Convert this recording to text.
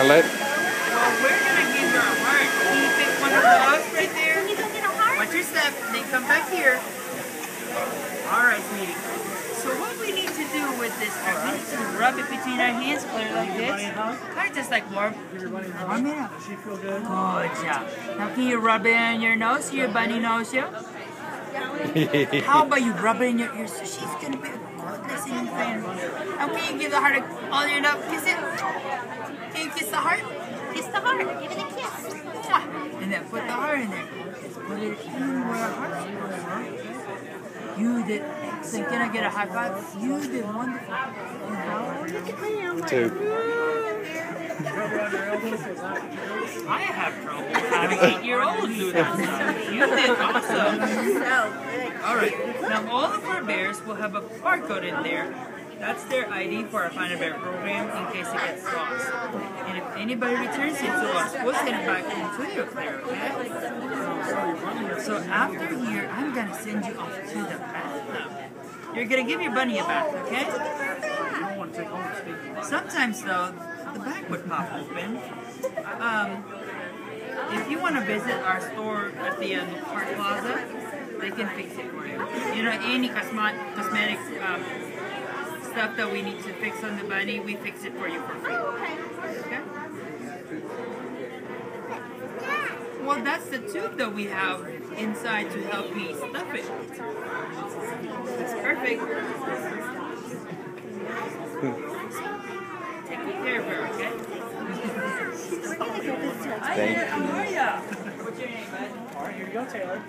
Scarlett? Well, we're gonna give her a heart. Can you pick one of those right there? Can you go get a heart? Watch your step. Then come back here. All right, sweetie. So what we need to do with this heart, we need to rub it between our hands, Claire, like this. Kind of just like warm, warm it up. She feel Good Good job. Now can you rub it on your nose, your bunny nose, yeah? How about you rub it in your ears? So she's gonna be a good listening fan. Now can you give the heart a, all your love? Kiss it. Can you kiss the heart? Kiss the heart. Give it a kiss. Mwah. And then put the heart in there. Just put it in where our heart's supposed You did excellent. Can I get a high five? You did wonderful. Two. I have trouble having eight-year-olds do that stuff. You did awesome. All right. Now all of our bears will have a barcode in there. That's their ID for our Find a Bear program in case it gets lost. And if anybody returns it to us, we'll send it back into you, Claire, okay? So after here, I'm gonna send you off to the bathtub. You're gonna give your bunny a bath, okay? Sometimes though, the back would pop open. Um, if you want to visit our store at the Park Plaza, they can fix it for you. You know, any cosmet cosmetic um, stuff that we need to fix on the bunny, we fix it for you for free. Okay? Well, that's the tube that we have inside to help me stuff it. It's perfect. Take good care of her, okay? Thank you. How are ya? What's your name, bud? All right, here you go, Taylor.